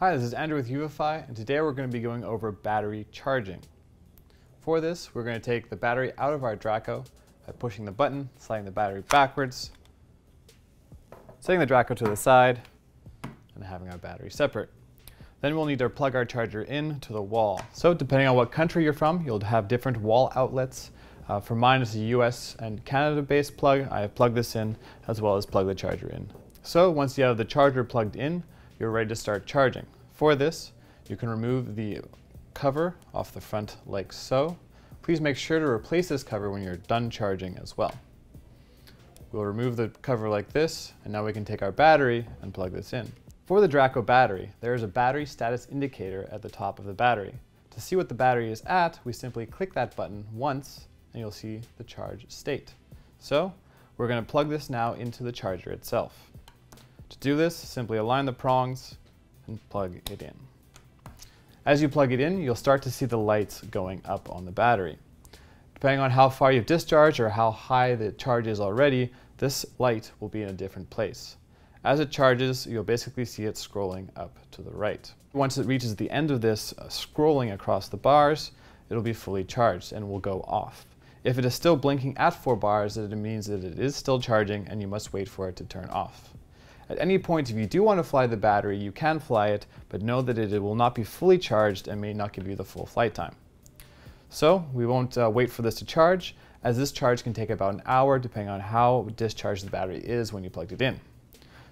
Hi, this is Andrew with UVify, and today we're going to be going over battery charging. For this, we're going to take the battery out of our Draco by pushing the button, sliding the battery backwards, setting the Draco to the side, and having our battery separate. Then we'll need to plug our charger in to the wall. So depending on what country you're from, you'll have different wall outlets. Uh, for mine, it's a US and Canada based plug. I have plugged this in as well as plug the charger in. So once you have the charger plugged in, you're ready to start charging. For this, you can remove the cover off the front like so. Please make sure to replace this cover when you're done charging as well. We'll remove the cover like this, and now we can take our battery and plug this in. For the Draco battery, there is a battery status indicator at the top of the battery. To see what the battery is at, we simply click that button once, and you'll see the charge state. So, we're going to plug this now into the charger itself. To do this, simply align the prongs and plug it in. As you plug it in, you'll start to see the lights going up on the battery. Depending on how far you've discharged or how high the charge is already, this light will be in a different place. As it charges, you'll basically see it scrolling up to the right. Once it reaches the end of this uh, scrolling across the bars, it'll be fully charged and will go off. If it is still blinking at 4 bars, it means that it is still charging and you must wait for it to turn off. At any point, if you do want to fly the battery, you can fly it, but know that it will not be fully charged and may not give you the full flight time. So we won't uh, wait for this to charge, as this charge can take about an hour depending on how discharged the battery is when you plugged it in.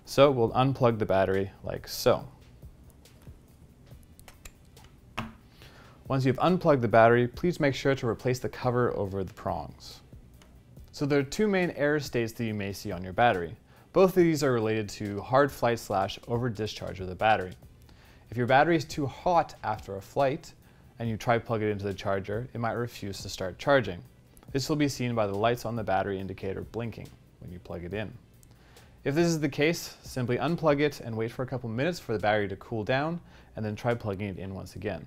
So we'll unplug the battery like so. Once you've unplugged the battery, please make sure to replace the cover over the prongs. So there are two main error states that you may see on your battery. Both of these are related to hard flight slash over discharge of the battery. If your battery is too hot after a flight and you try to plug it into the charger, it might refuse to start charging. This will be seen by the lights on the battery indicator blinking when you plug it in. If this is the case, simply unplug it and wait for a couple minutes for the battery to cool down and then try plugging it in once again.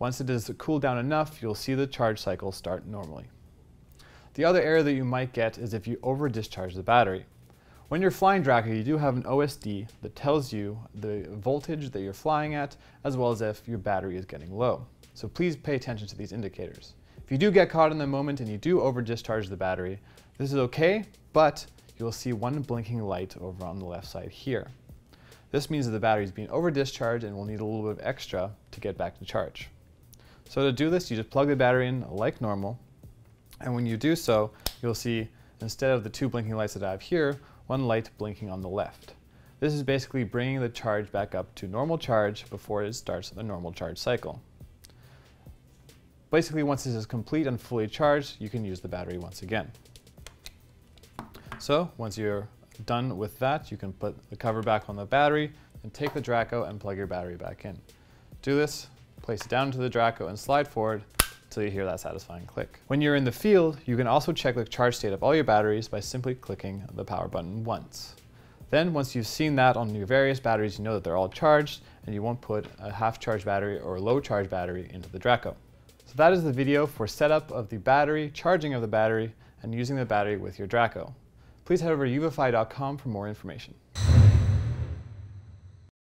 Once it has cooled down enough, you'll see the charge cycle start normally. The other error that you might get is if you over discharge the battery. When you're flying Draco, you do have an OSD that tells you the voltage that you're flying at, as well as if your battery is getting low. So please pay attention to these indicators. If you do get caught in the moment and you do over discharge the battery, this is okay, but you'll see one blinking light over on the left side here. This means that the battery is being over discharged and will need a little bit of extra to get back to charge. So to do this, you just plug the battery in like normal, and when you do so, you'll see instead of the two blinking lights that I have here, one light blinking on the left. This is basically bringing the charge back up to normal charge before it starts the normal charge cycle. Basically, once this is complete and fully charged, you can use the battery once again. So once you're done with that, you can put the cover back on the battery and take the Draco and plug your battery back in. Do this, place it down into the Draco and slide forward until you hear that satisfying click. When you're in the field, you can also check the charge state of all your batteries by simply clicking the power button once. Then once you've seen that on your various batteries, you know that they're all charged and you won't put a half charge battery or a low charge battery into the Draco. So that is the video for setup of the battery, charging of the battery, and using the battery with your Draco. Please head over to uvify.com for more information.